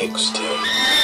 mixtape.